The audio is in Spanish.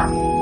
Chao.